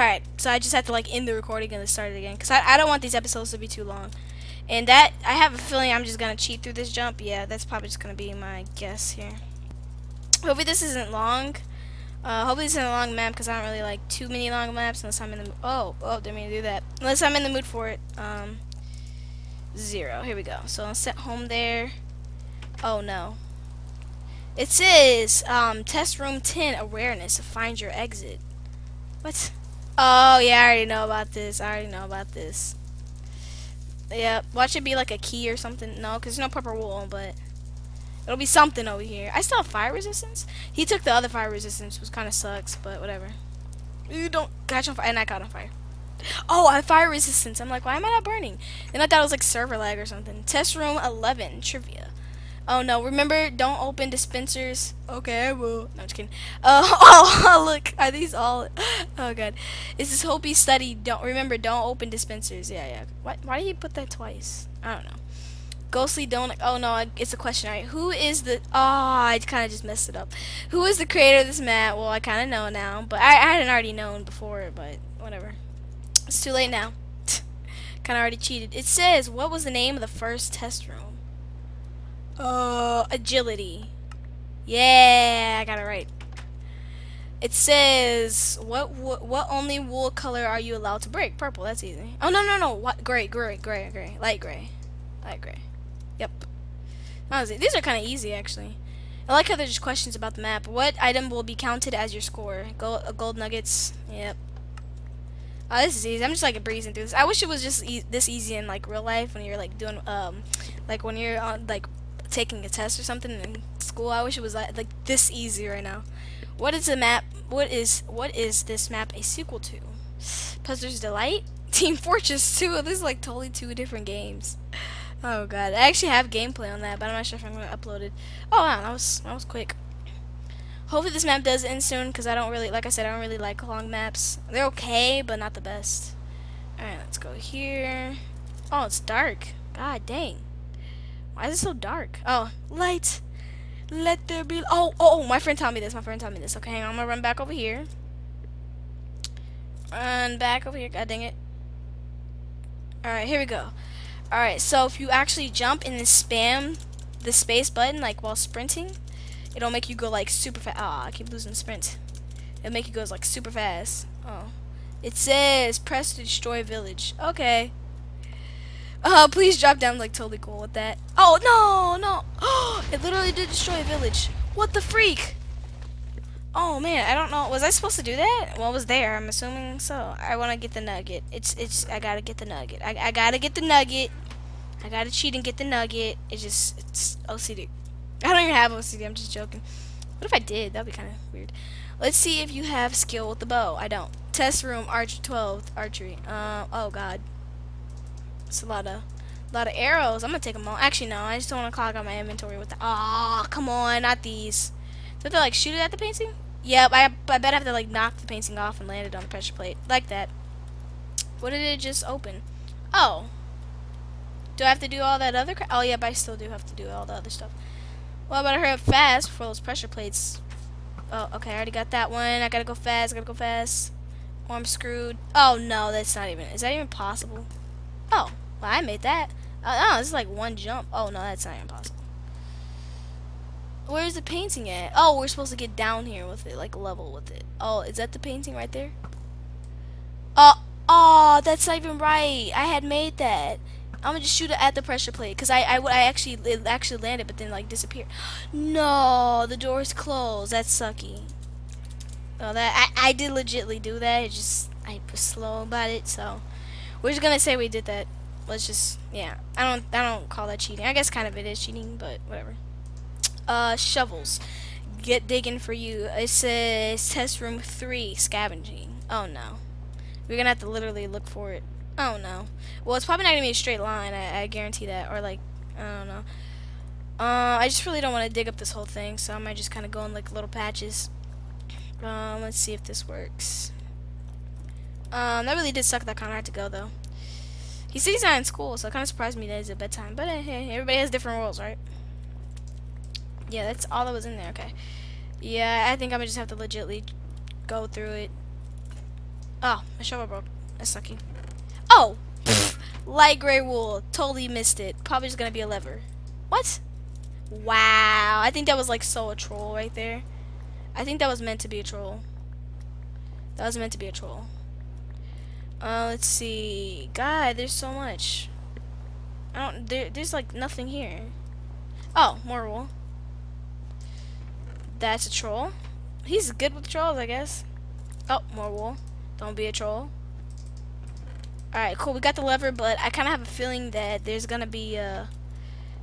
Alright, so I just have to like end the recording and start it again. Because I, I don't want these episodes to be too long. And that, I have a feeling I'm just going to cheat through this jump. Yeah, that's probably just going to be my guess here. Hopefully this isn't long. Uh, hopefully this isn't a long map because I don't really like too many long maps unless I'm in the... Oh, oh, didn't mean to do that. Unless I'm in the mood for it. Um, zero. Here we go. So I'll set home there. Oh, no. It says, um, test room 10 awareness. Find your exit. What? Oh, yeah, I already know about this. I already know about this. Yeah, watch it be like a key or something. No, because there's no purple wool, but it'll be something over here. I still have fire resistance. He took the other fire resistance, which kind of sucks, but whatever. You don't catch on fire, and I caught on fire. Oh, I have fire resistance. I'm like, why am I not burning? Then I thought it was like server lag or something. Test room 11 trivia. Oh no, remember, don't open dispensers. Okay, I will. No, I'm just kidding. Uh, oh, look, are these all? Oh god, is this Hopi study? Don't remember, don't open dispensers. Yeah, yeah. Why, why did you put that twice? I don't know. Ghostly don't. Oh no, it's a question. Right? Who is the? Oh, I kind of just messed it up. Who is the creator of this map? Well, I kind of know now, but I, I hadn't already known before. But whatever. It's too late now. kind of already cheated. It says, what was the name of the first test room? Uh, agility. Yeah, I got it right. It says, what, what only wool color are you allowed to break? Purple, that's easy. Oh, no, no, no. What? Gray, gray, gray, gray. Light gray. Light gray. Yep. These are kind of easy, actually. I like how there's just questions about the map. What item will be counted as your score? Gold, uh, gold nuggets. Yep. Oh, this is easy. I'm just like a breezing through this. I wish it was just e this easy in like real life when you're like doing um like when you're on like taking a test or something in school. I wish it was like, like this easy right now. What is the map? What is what is this map a sequel to? Puzzler's Delight, Team Fortress 2. This is like totally two different games. Oh god, I actually have gameplay on that, but I'm not sure if I'm gonna upload it. Oh wow, that was that was quick. Hopefully this map does end soon, because I don't really, like I said, I don't really like long maps. They're okay, but not the best. Alright, let's go here. Oh, it's dark. God dang. Why is it so dark? Oh, light. Let there be. Oh, oh, oh, my friend told me this. My friend told me this. Okay, hang on. I'm gonna run back over here. Run back over here. God dang it. Alright, here we go. Alright, so if you actually jump and then spam the space button, like while sprinting, it'll make you go like super fast. Ah, oh, I keep losing sprint. It'll make you go like super fast. Oh. It says press to destroy village. Okay. Uh, please drop down like totally cool with that. Oh, no, no. Oh, it literally did destroy a village. What the freak? Oh, man, I don't know. Was I supposed to do that? Well, was there. I'm assuming so. I want to get the nugget. It's, it's, I gotta get the nugget. I, I gotta get the nugget. I gotta cheat and get the nugget. It's just, it's OCD. I don't even have OCD. I'm just joking. What if I did? That'd be kind of weird. Let's see if you have skill with the bow. I don't. Test room, arch 12, archery. Uh, oh, God. It's a lot of a lot of arrows. I'm gonna take them all. Actually, no. I just don't want to clog out my inventory with the. Ah, oh, come on, not these. Do they like shoot it at the painting? Yep. I I bet I have to like knock the painting off and land it on the pressure plate like that. What did it just open? Oh. Do I have to do all that other? oh, yep. I still do have to do all the other stuff. Well, I better hurry up fast before those pressure plates. Oh, okay. I already got that one. I gotta go fast. I gotta go fast. Oh, I'm screwed. Oh no, that's not even. Is that even possible? Oh. Well, I made that. Oh, oh, it's like one jump. Oh, no, that's not impossible. Where's the painting at? Oh, we're supposed to get down here with it, like level with it. Oh, is that the painting right there? Oh, oh, that's not even right. I had made that. I'm gonna just shoot it at the pressure plate because I, I, I actually it actually landed, but then like disappeared. No, the door's closed. That's sucky. Oh, that I, I did legitly do that. It just I was slow about it, so we're just gonna say we did that let's just yeah I don't I don't call that cheating. I guess kind of it is cheating but whatever. Uh shovels. Get digging for you. It says test room 3 scavenging. Oh no. We're gonna have to literally look for it. Oh no. Well it's probably not gonna be a straight line. I, I guarantee that. Or like I don't know. Uh, I just really don't want to dig up this whole thing so I might just kind of go in like little patches. Um, let's see if this works. Um, that really did suck that of had to go though he he's not in school, so it kind of surprised me that it's a bedtime. But uh, hey, everybody has different rules, right? Yeah, that's all that was in there. Okay. Yeah, I think I'm gonna just have to legitly go through it. Oh, my shovel broke. That's sucky. Oh! Light gray wool. Totally missed it. Probably just gonna be a lever. What? Wow. I think that was like so a troll right there. I think that was meant to be a troll. That was meant to be a troll. Uh, let's see. God, there's so much. I don't. There, there's like nothing here. Oh, more wool. That's a troll. He's good with trolls, I guess. Oh, more wool. Don't be a troll. Alright, cool. We got the lever, but I kind of have a feeling that there's going to be, uh,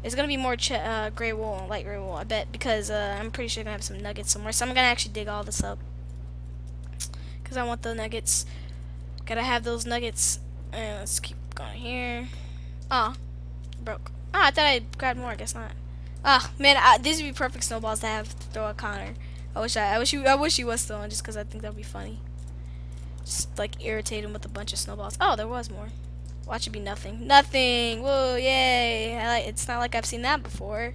there's to be more uh, gray wool, light gray wool, I bet, because uh, I'm pretty sure I'm to have some nuggets somewhere. So I'm going to actually dig all this up. Because I want the nuggets. Gotta have those nuggets. And let's keep going here. Oh, broke. Oh, I thought I grabbed more. I guess not. Oh, man, I, these would be perfect snowballs to have to throw at Connor. I wish I, I wish you, I wish he was still on, just because I think that'd be funny. Just like irritate him with a bunch of snowballs. Oh, there was more. Watch it be nothing. Nothing. Whoa, yay! I, it's not like I've seen that before.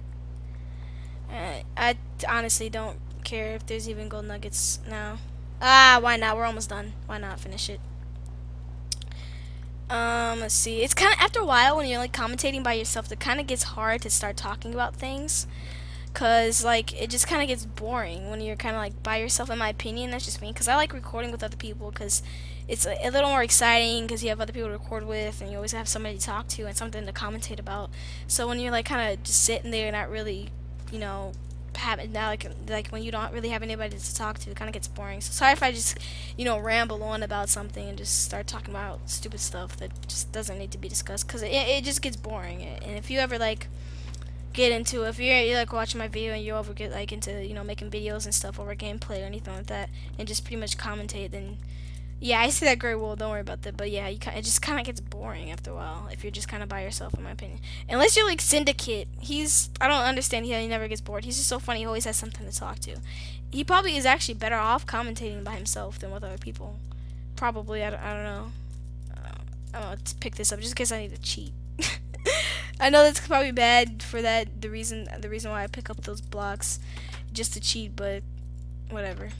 Uh, I honestly don't care if there's even gold nuggets now. Ah, why not? We're almost done. Why not finish it? Um, let's see. It's kind of after a while when you're like commentating by yourself, it kind of gets hard to start talking about things, cause like it just kind of gets boring when you're kind of like by yourself. In my opinion, that's just me. Cause I like recording with other people, cause it's a, a little more exciting, cause you have other people to record with, and you always have somebody to talk to and something to commentate about. So when you're like kind of just sitting there, not really, you know, have now like like when you don't really have anybody to talk to, it kind of gets boring. So sorry if I just you know ramble on about something and just start talking about stupid stuff that just doesn't need to be discussed because it, it just gets boring. And if you ever like get into if you're, you're like watching my video and you ever get like into you know making videos and stuff over gameplay or anything like that and just pretty much commentate then yeah, I see that gray wool. Don't worry about that. But yeah, you it just kind of gets boring after a while if you're just kind of by yourself, in my opinion. Unless you're like Syndicate, he's I don't understand. He, he never gets bored. He's just so funny. He always has something to talk to. He probably is actually better off commentating by himself than with other people. Probably. I don't, I don't know. Uh, I'm gonna pick this up just in case I need to cheat. I know that's probably bad for that. The reason the reason why I pick up those blocks just to cheat, but whatever.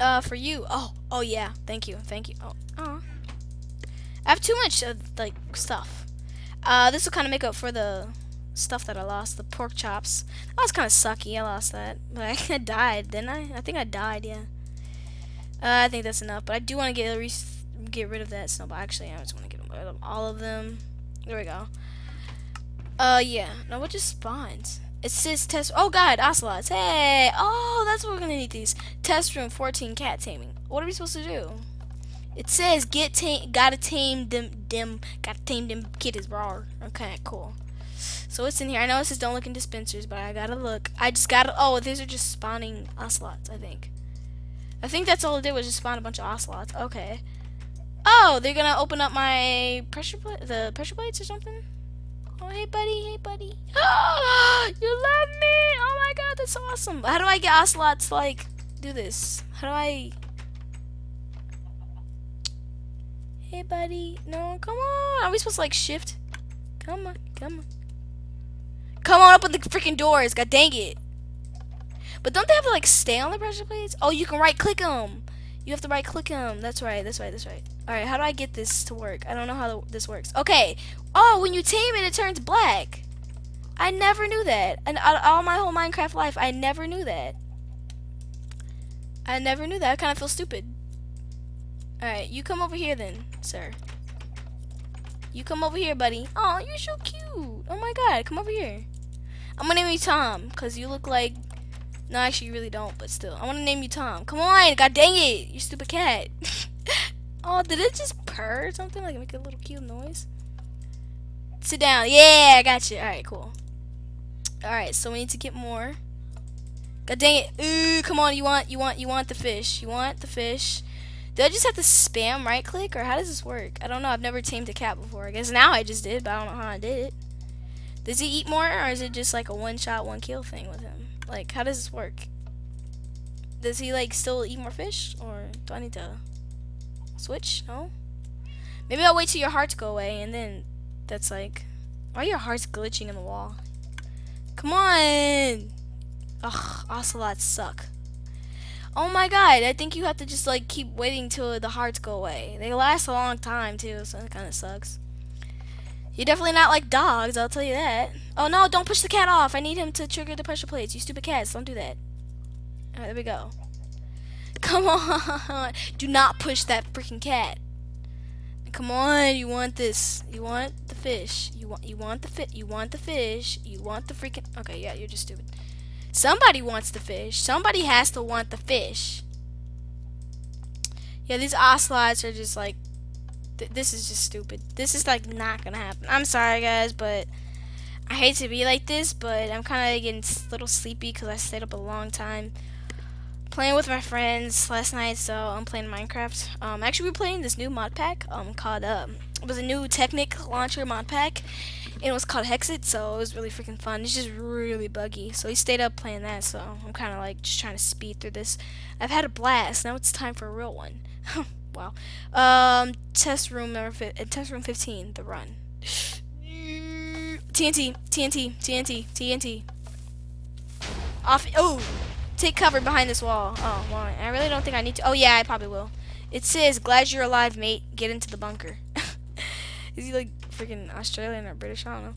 Uh, for you. Oh, oh yeah. Thank you. Thank you. Oh, oh. I have too much uh, like stuff. Uh, this will kind of make up for the stuff that I lost. The pork chops. That was kind of sucky. I lost that, but I died, didn't I? I think I died. Yeah. Uh, I think that's enough. But I do want to get get rid of that snowball. Actually, I just want to get rid of all of them. There we go. Uh, yeah. Now what just spawned? It says test. Oh god, ocelots. Hey. Oh, that's what we're gonna need these. Test room 14 cat taming. What are we supposed to do? It says get tame. Gotta tame them. Them. Gotta tame them kitties, bro. Okay, cool. So what's in here? I know it says don't look in dispensers, but I gotta look. I just gotta. Oh, these are just spawning ocelots. I think. I think that's all it did was just spawn a bunch of ocelots. Okay. Oh, they're gonna open up my pressure plate, the pressure plates or something. Oh, hey, buddy. Hey, buddy. Oh, That's awesome. How do I get ocelots like, do this? How do I... Hey, buddy. No, come on. Are we supposed to, like, shift? Come on. Come on. Come on, open the freaking doors. God dang it. But don't they have to, like, stay on the pressure plates? Oh, you can right-click them. You have to right click them. That's right, that's right, that's right. Alright, how do I get this to work? I don't know how this works. Okay. Oh, when you tame it, it turns black. I never knew that. And all my whole Minecraft life, I never knew that. I never knew that. I kind of feel stupid. Alright, you come over here then, sir. You come over here, buddy. Oh, you're so cute. Oh my god, come over here. I'm gonna name you Tom, because you look like no, actually, you really don't, but still. I want to name you Tom. Come on, god dang it, you stupid cat. oh, did it just purr or something? Like make a little cute noise? Sit down. Yeah, I got you. Alright, cool. Alright, so we need to get more. God dang it. Ooh, come on, you want, you want, you want the fish. You want the fish. Do I just have to spam right click or how does this work? I don't know. I've never tamed a cat before. I guess now I just did, but I don't know how I did it. Does he eat more or is it just like a one shot, one kill thing with him? Like, how does this work? Does he, like, still eat more fish? Or do I need to switch? No? Maybe I'll wait till your hearts go away, and then that's like... Why are your hearts glitching in the wall? Come on! Ugh, ocelots suck. Oh my god, I think you have to just like keep waiting till the hearts go away. They last a long time too, so it kind of sucks. You're definitely not like dogs, I'll tell you that. Oh no, don't push the cat off. I need him to trigger the pressure plates. You stupid cats, don't do that. Alright, there we go. Come on. Do not push that freaking cat. Come on, you want this. You want the fish. You want you want the fit you want the fish. You want the freaking Okay, yeah, you're just stupid. Somebody wants the fish. Somebody has to want the fish. Yeah, these ocelots are just like th this is just stupid. This is like not gonna happen. I'm sorry guys, but I hate to be like this, but I'm kind of getting a little sleepy because I stayed up a long time playing with my friends last night, so I'm playing Minecraft. Um, actually, we're playing this new mod pack um, called, um, it was a new Technic launcher mod pack, and it was called Hexxit, so it was really freaking fun. It's just really buggy, so we stayed up playing that, so I'm kind of like just trying to speed through this. I've had a blast, now it's time for a real one. wow. Um, test room number, uh, test room 15, the run. TNT, TNT, TNT, TNT. Off, oh! Take cover behind this wall. Oh, well, I really don't think I need to. Oh, yeah, I probably will. It says, glad you're alive, mate. Get into the bunker. Is he, like, freaking Australian or British? I don't know.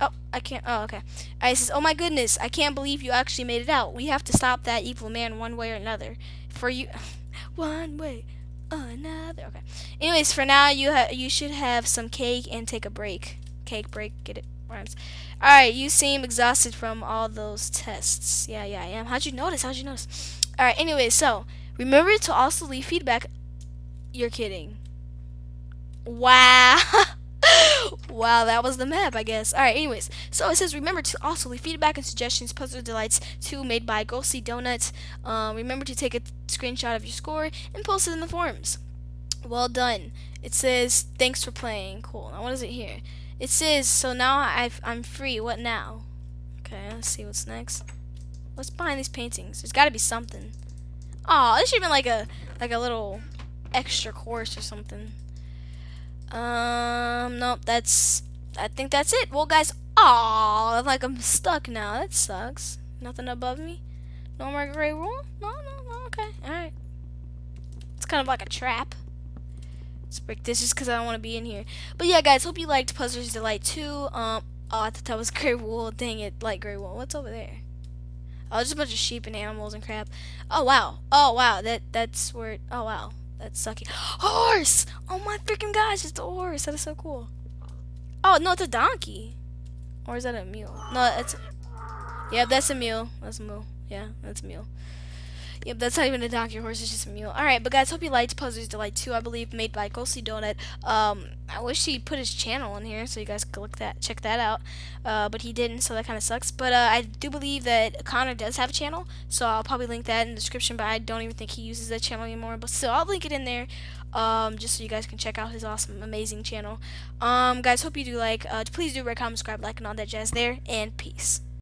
Oh, I can't. Oh, okay. Alright, says, oh my goodness, I can't believe you actually made it out. We have to stop that evil man one way or another. For you, one way, another. Okay. Anyways, for now, you you should have some cake and take a break. Cake break, get it? Rhymes. Alright, you seem exhausted from all those tests. Yeah, yeah, I am. How'd you notice? How'd you notice? Alright, anyway, so remember to also leave feedback. You're kidding. Wow. wow, that was the map, I guess. Alright, anyways. So it says remember to also leave feedback and suggestions, puzzle delights 2 made by Ghostly Donuts. Um, remember to take a screenshot of your score and post it in the forums. Well done. It says thanks for playing. Cool. Now what is it here? It says, so now I've, I'm free. What now? Okay, let's see what's next. What's behind these paintings? There's got to be something. Oh, this should have been like a like a little extra course or something. Um, nope, that's, I think that's it. Well, guys, oh, like I'm stuck now. That sucks. Nothing above me? No more gray rule? No, no, no, okay, alright. It's kind of like a trap. Let's break this just because I don't want to be in here. But yeah, guys, hope you liked Puzzler's Delight 2. Um, oh, I thought that was gray wool. Dang it, like gray wool. What's over there? Oh, just a bunch of sheep and animals and crap. Oh, wow. Oh, wow. That That's where... Oh, wow. That's sucky. Horse! Oh, my freaking gosh. It's a horse. That is so cool. Oh, no, it's a donkey. Or is that a mule? No, it's... Yeah, that's a mule. That's a mule. Yeah, that's a mule. Yep, that's not even a donkey horse, it's just a mule. Alright, but guys, hope you liked Puzzler's Delight 2, I believe, made by Ghostly Donut. Um, I wish he put his channel in here so you guys could look that, check that out. Uh, but he didn't, so that kind of sucks. But uh, I do believe that Connor does have a channel, so I'll probably link that in the description, but I don't even think he uses that channel anymore. But still, I'll link it in there, um, just so you guys can check out his awesome, amazing channel. Um, guys, hope you do like. Uh, please do rate, comment, subscribe, like, and all that jazz there, and peace.